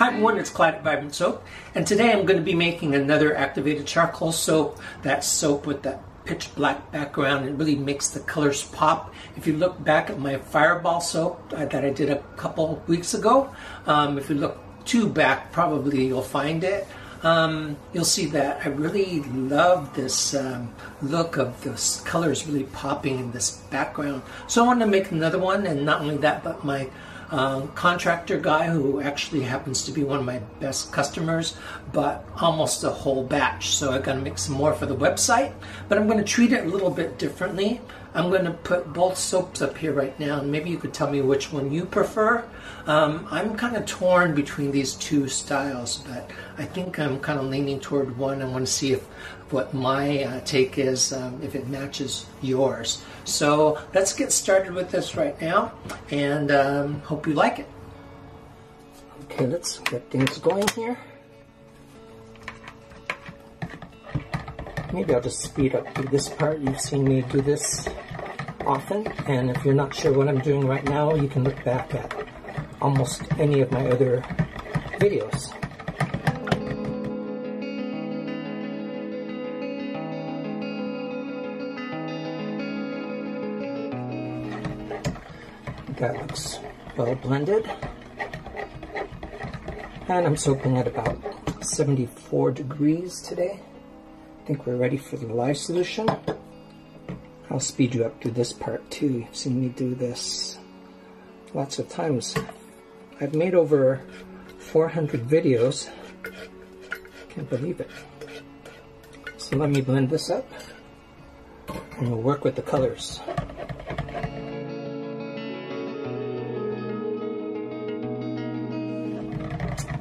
Hi everyone, it's at Vibrant Soap, and today I'm going to be making another activated charcoal soap. That soap with that pitch black background, it really makes the colors pop. If you look back at my Fireball soap uh, that I did a couple weeks ago, um, if you look two back, probably you'll find it. Um, you'll see that I really love this um, look of those colors really popping in this background. So I wanted to make another one, and not only that, but my contractor guy who actually happens to be one of my best customers, but almost a whole batch. So I got to make some more for the website, but I'm going to treat it a little bit differently. I'm going to put both soaps up here right now, and maybe you could tell me which one you prefer. Um, I'm kind of torn between these two styles, but I think I'm kind of leaning toward one. I want to see if what my uh, take is, um, if it matches yours. So let's get started with this right now, and um, hope you like it. Okay, let's get things going here. Maybe I'll just speed up through this part. You've seen me do this often, and if you're not sure what I'm doing right now, you can look back at almost any of my other videos. That looks well blended. And I'm soaping at about 74 degrees today think we're ready for the lye solution. I'll speed you up through this part too. You've seen me do this lots of times. I've made over 400 videos. Can't believe it. So let me blend this up and we'll work with the colors.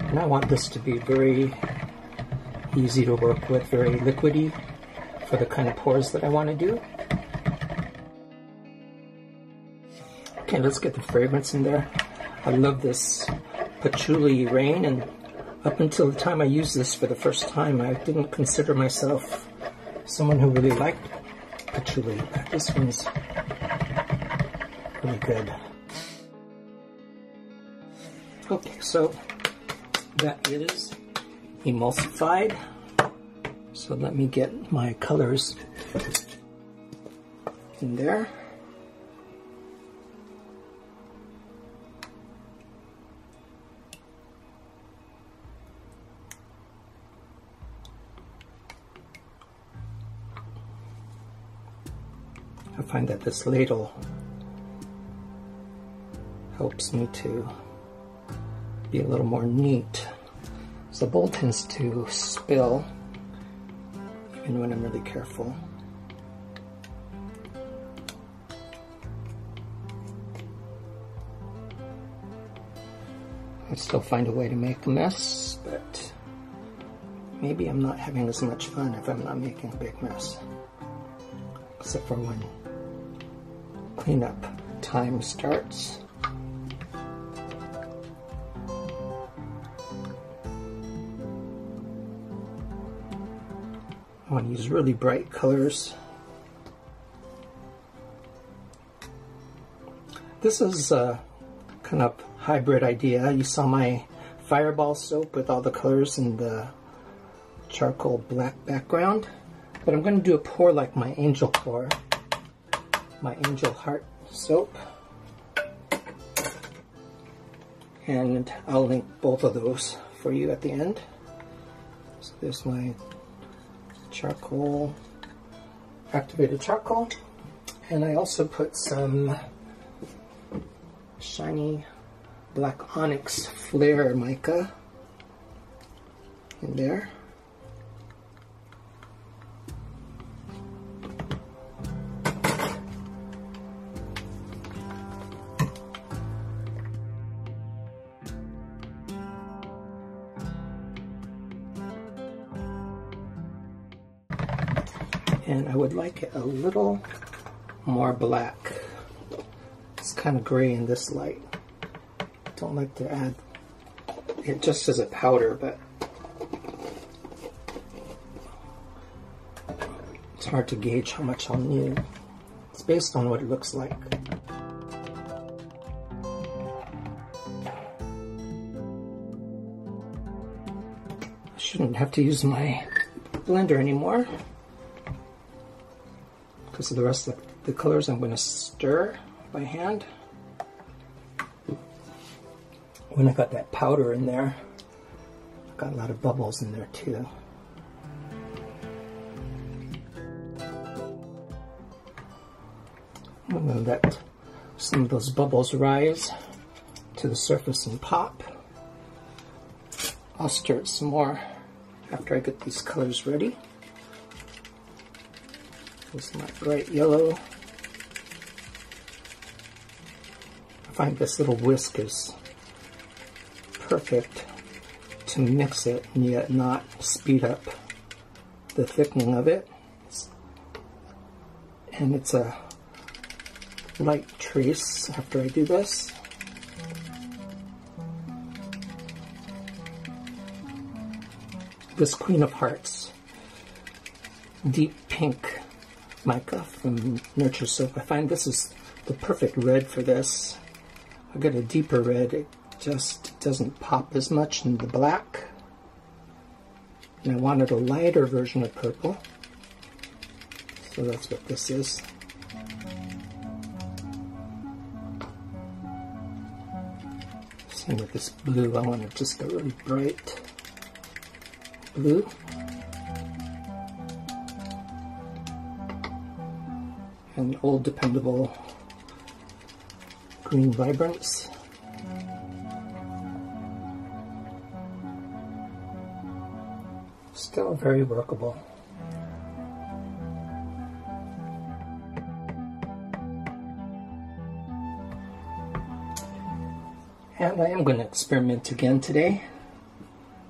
And I want this to be very easy to work with, very liquidy for the kind of pours that I want to do. Okay, let's get the fragrance in there. I love this patchouli rain and up until the time I used this for the first time, I didn't consider myself someone who really liked patchouli, but this one's really good. Okay, so that is emulsified. So let me get my colors in there. I find that this ladle helps me to be a little more neat. The bowl tends to spill even when I'm really careful. I still find a way to make a mess, but maybe I'm not having as much fun if I'm not making a big mess. Except for when cleanup time starts. I want to use really bright colors. This is a kind of hybrid idea. You saw my fireball soap with all the colors and the charcoal black background. But I'm going to do a pour like my angel pour, my angel heart soap. And I'll link both of those for you at the end. So there's my charcoal, activated charcoal. And I also put some shiny black onyx flare mica in there. Like it a little more black. It's kind of gray in this light. Don't like to add it just as a powder, but it's hard to gauge how much I'll need. It's based on what it looks like. I shouldn't have to use my blender anymore because of the rest of the colors I'm going to stir by hand. When I got that powder in there, got a lot of bubbles in there too. I'm going to let some of those bubbles rise to the surface and pop. I'll stir it some more after I get these colors ready. It's my bright yellow. I find this little whisk is perfect to mix it and yet not speed up the thickening of it. And it's a light trace after I do this. This Queen of Hearts deep pink mica from Nurture Soap. I find this is the perfect red for this. I got a deeper red. It just doesn't pop as much in the black. And I wanted a lighter version of purple. So that's what this is. Same with this blue. I want it just a really bright blue. And old dependable green vibrance. Still very workable. And I am going to experiment again today.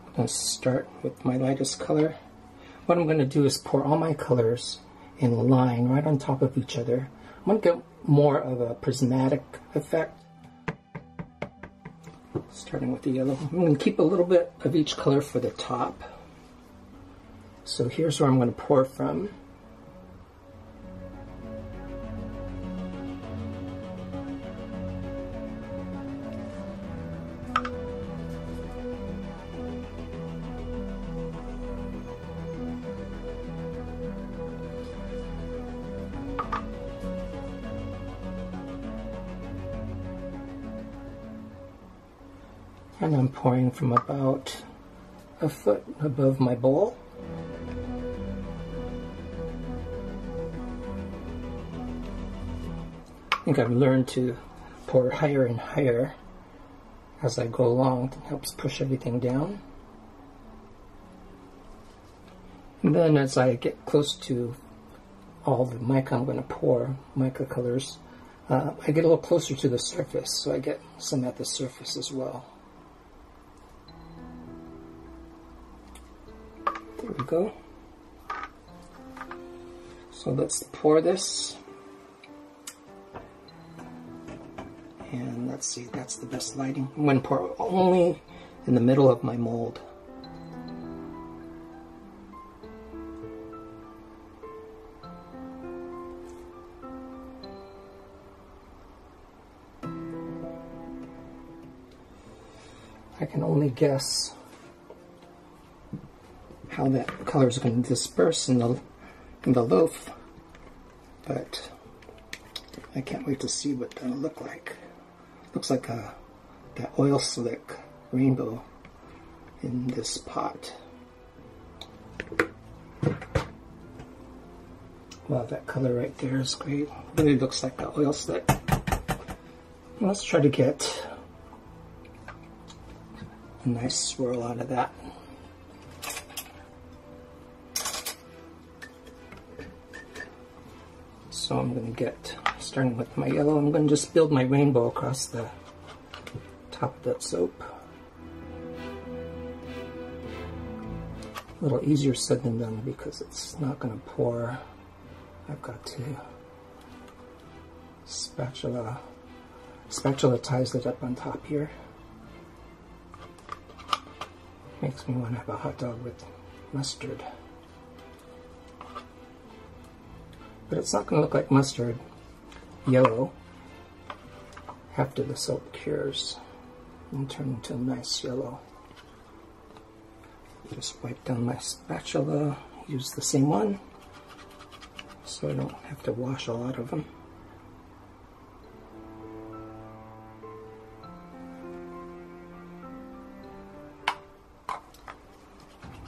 I'm going to start with my lightest color. What I'm going to do is pour all my colors in a line right on top of each other. I'm going to get more of a prismatic effect. Starting with the yellow. I'm going to keep a little bit of each color for the top. So here's where I'm going to pour from. Pouring from about a foot above my bowl. I think I've learned to pour higher and higher as I go along. It helps push everything down. And then as I get close to all the mica I'm going to pour, mica colors, uh, I get a little closer to the surface, so I get some at the surface as well. Go. So let's pour this. And let's see, that's the best lighting. I'm going to pour only in the middle of my mold. I can only guess how that color is going to disperse in the, in the loaf, but I can't wait to see what that'll look like. Looks like a that oil slick rainbow in this pot. Wow, that color right there is great. Really looks like the oil slick. Let's try to get a nice swirl out of that. I'm going to get, starting with my yellow, I'm going to just build my rainbow across the top of that soap. A little easier said than done because it's not going to pour. I've got to spatula, spatula ties it up on top here. Makes me want to have a hot dog with mustard. But it's not going to look like mustard yellow after the soap cures and turn into a nice yellow. Just wipe down my spatula, use the same one so I don't have to wash a lot of them.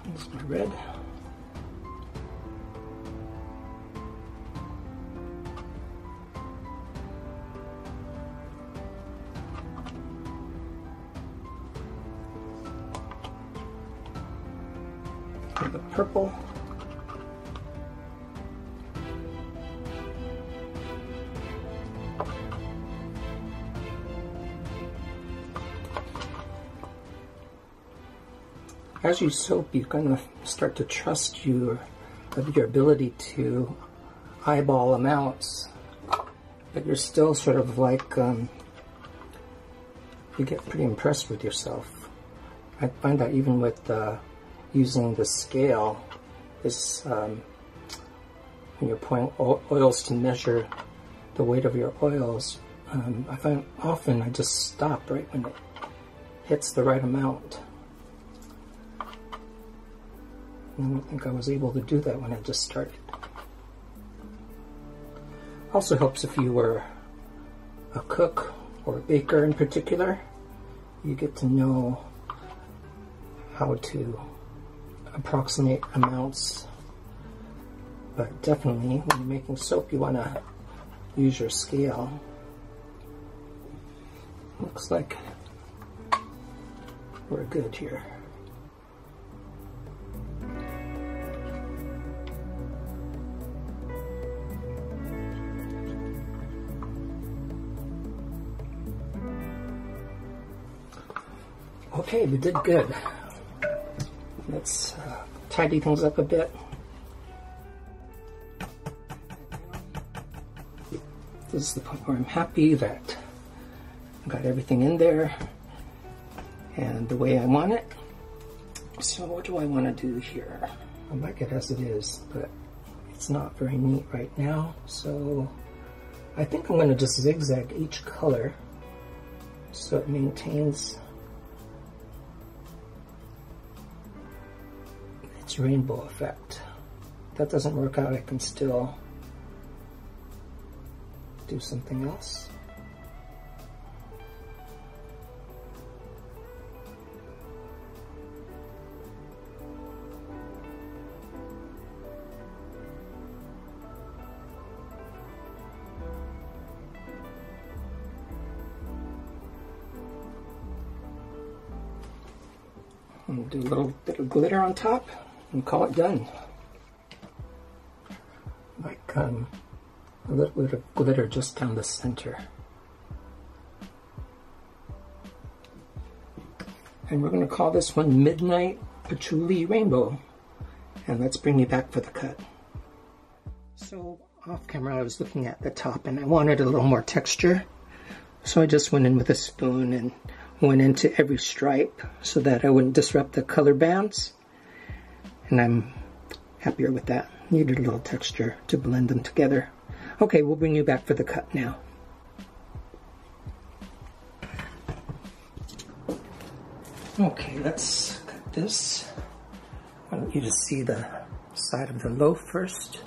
Here's my red. As you soap, you're going to start to trust your your ability to eyeball amounts, but you're still sort of like um, you get pretty impressed with yourself. I find that even with uh, using the scale is um, when you're pouring oils to measure the weight of your oils. Um, I find often I just stop right when it hits the right amount. I don't think I was able to do that when I just started. Also helps if you were a cook or a baker in particular. You get to know how to approximate amounts, but definitely when you're making soap, you want to use your scale. Looks like we're good here. Okay, we did good. Let's uh, tidy things up a bit. This is the point where I'm happy that I got everything in there and the way I want it. So what do I want to do here? I like it as it is, but it's not very neat right now. So I think I'm going to just zigzag each color so it maintains its rainbow effect. If that doesn't work out, I can still do something else. do a little bit of glitter on top and call it done. Like um, a little bit of glitter just down the center. And we're going to call this one Midnight Patchouli Rainbow. And let's bring you back for the cut. So off camera I was looking at the top and I wanted a little more texture. So I just went in with a spoon and went into every stripe so that I wouldn't disrupt the color bands and I'm happier with that. Needed a little texture to blend them together. Okay, we'll bring you back for the cut now. Okay, let's cut this. I want you to see the side of the loaf first.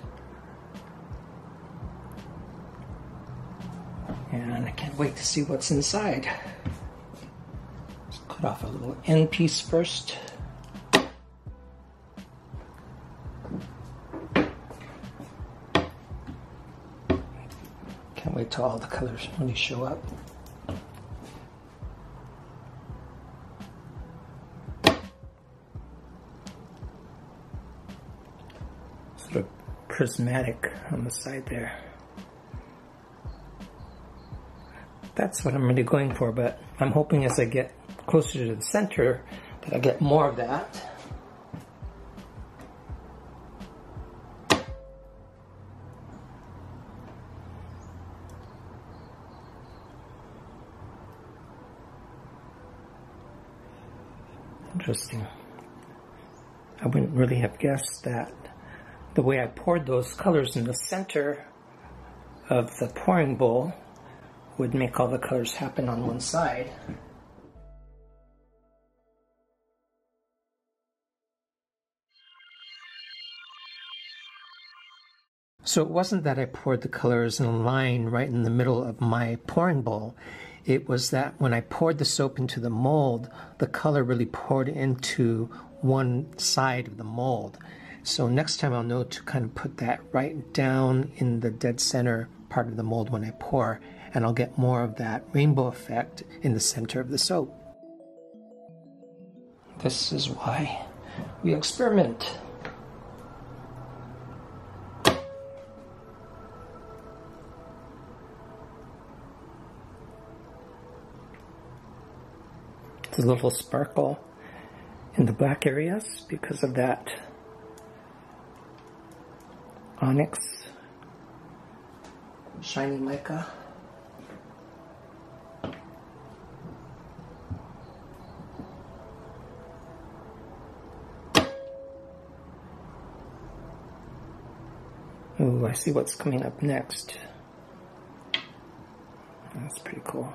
And I can't wait to see what's inside. Let's cut off a little end piece first. Wait till all the colors when really show up. Sort of prismatic on the side there. That's what I'm really going for, but I'm hoping as I get closer to the center that I get more of that. interesting. I wouldn't really have guessed that the way I poured those colors in the center of the pouring bowl would make all the colors happen on one side. So it wasn't that I poured the colors in a line right in the middle of my pouring bowl. It was that when I poured the soap into the mold, the color really poured into one side of the mold. So next time I'll know to kind of put that right down in the dead center part of the mold when I pour, and I'll get more of that rainbow effect in the center of the soap. This is why we experiment. A little sparkle in the black areas because of that onyx shiny mica. Ooh, I see what's coming up next. That's pretty cool.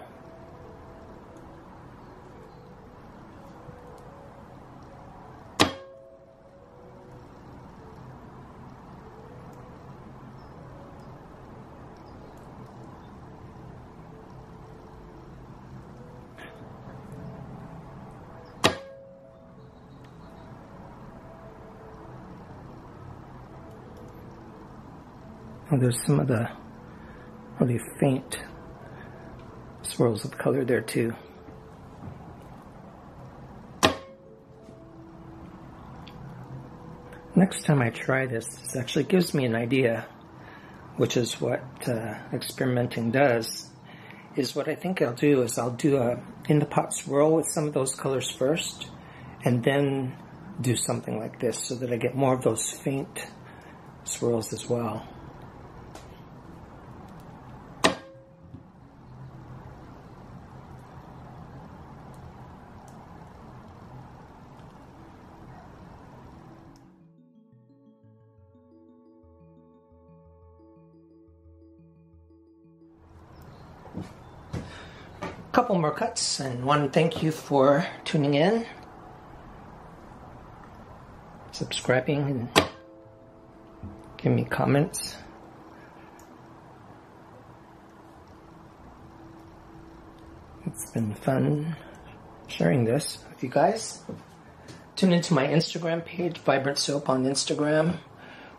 There's some of the really faint swirls of color there too. Next time I try this, this actually gives me an idea, which is what uh, experimenting does, is what I think I'll do is I'll do a in the pot swirl with some of those colors first, and then do something like this so that I get more of those faint swirls as well. More cuts and one thank you for tuning in, subscribing, and giving me comments. It's been fun sharing this with you guys. Tune into my Instagram page, Vibrant Soap on Instagram,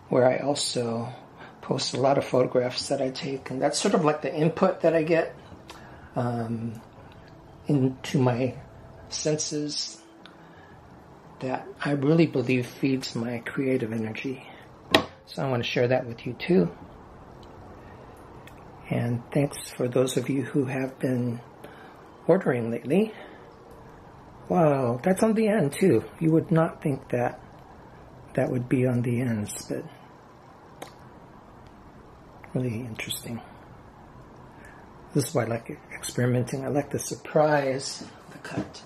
where I also post a lot of photographs that I take, and that's sort of like the input that I get um, into my senses that I really believe feeds my creative energy. So I want to share that with you too. And thanks for those of you who have been ordering lately. Wow, that's on the end too. You would not think that that would be on the ends, but really interesting. This is why I like experimenting. I like the surprise the cut.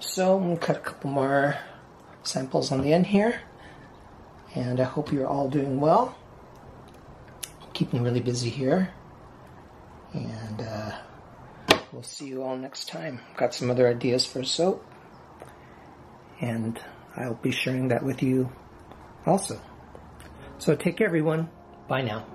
So I'm going to cut a couple more samples on the end here. And I hope you're all doing well. Keeping really busy here. And uh, we'll see you all next time. Got some other ideas for soap. And I'll be sharing that with you also. So take care everyone. Bye now.